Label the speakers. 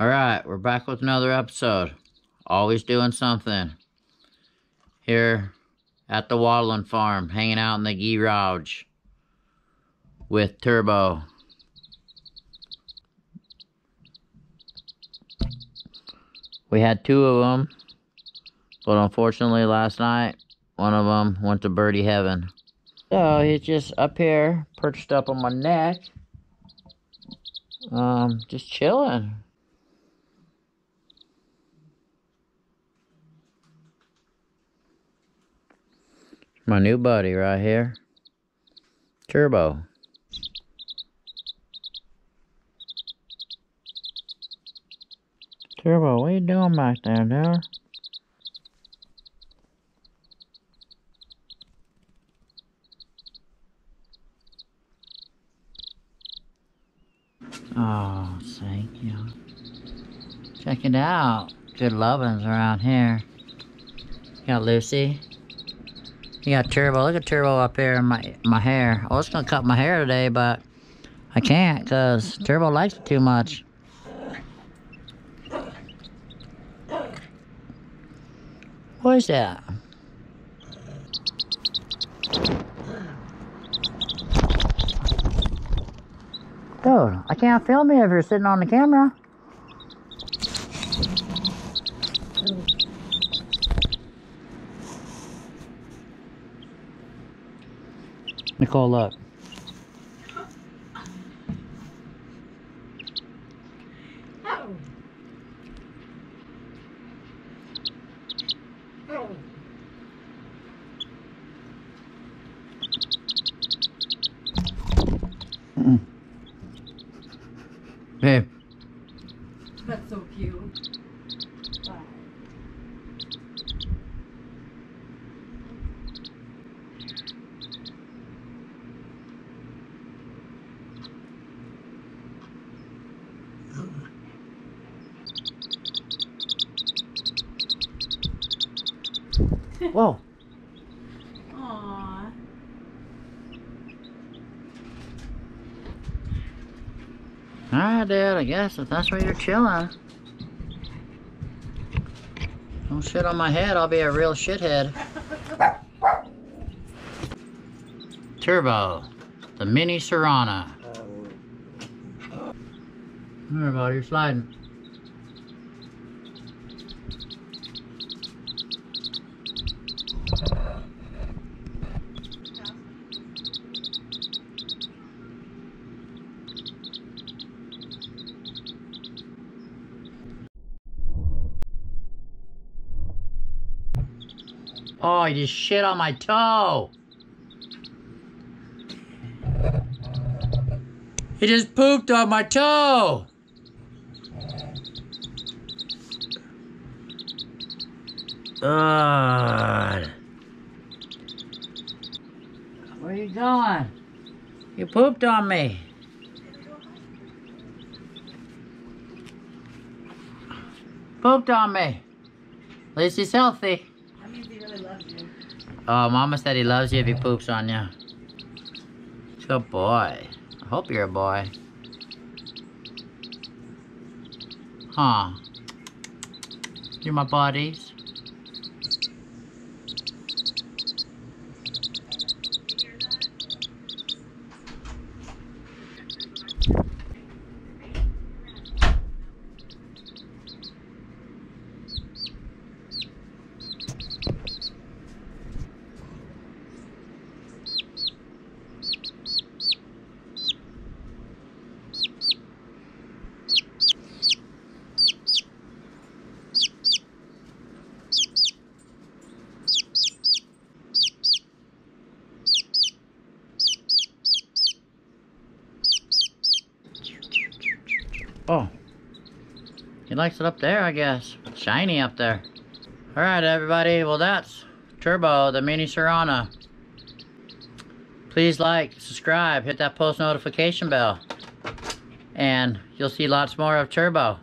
Speaker 1: Alright, we're back with another episode. Always doing something. Here at the Waddling Farm, hanging out in the garage with Turbo. We had two of them, but unfortunately last night, one of them went to birdie heaven. So he's just up here, perched up on my neck, um, just chilling. My new buddy right here. Turbo. Turbo, what you doing back there, dude? Oh, thank you. Check it out. Good lovin's around here. Got Lucy. You got Turbo. Look at Turbo up here in my, my hair. I was going to cut my hair today, but I can't because Turbo likes it too much. What is that? Dude, I can't film you if you're sitting on the camera. Nicole, look. Mm. Babe,
Speaker 2: That's so cute.
Speaker 1: Whoa.
Speaker 2: Aww.
Speaker 1: Alright, Dad, I guess if that's where you're chilling. Don't shit on my head, I'll be a real shithead. Turbo, the mini Seranna. Alright, buddy, you're sliding. Oh, you just shit on my toe. He just pooped on my toe. God. Where you going? You pooped on me. Pooped on me. At least he's healthy.
Speaker 2: That means he really loves you.
Speaker 1: Oh, Mama said he loves you if he poops on you. Good boy. I hope you're a boy. Huh. You're my buddies. Oh. He likes it up there, I guess. Shiny up there. Alright, everybody. Well, that's Turbo, the mini Seranna. Please like, subscribe, hit that post notification bell. And you'll see lots more of Turbo.